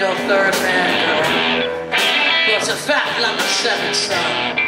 I'm third man, girl. Plus a fact I'm the seventh son.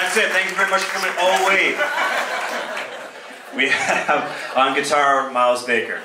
That's it. Thank you very much for coming. Oh, wait. We have on guitar Miles Baker.